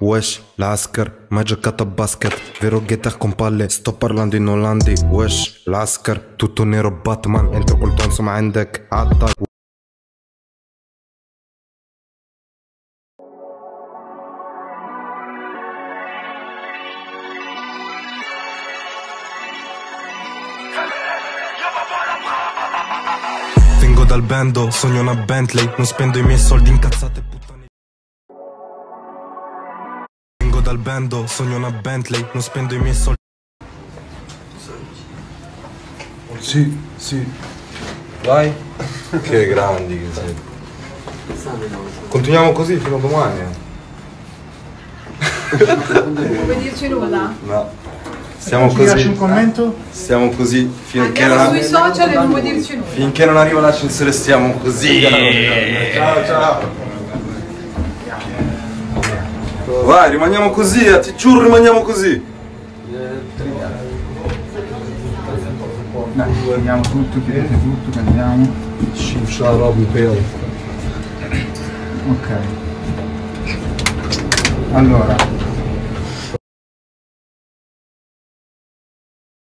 Wesh, l'Asker, mai giocato a basket Vero Getter con palle, sto parlando in Olandi Wesh, l'Asker, tutto nero Batman Entro col tonso ma عندك عطل Vengo dal bando, sogno una Bentley Non spendo i miei soldi in cazzate dal bando, sogno una Bentley Non spendo i miei soldi Sì, sì. Vai Che grandi che siete Continuiamo così fino a domani eh. Non vuoi dirci nulla? No Stiamo Chi lascia un così commento? Stiamo così finché Andiamo non, sui social e non vuoi dirci nulla. finché non arriva l'ascensore stiamo così Ciao, ciao. Vai rimaniamo così eh, ti giuro rimaniamo così Dai, chiudiamo tutto, chiudete tutto, che andiamo. Ok. Allora,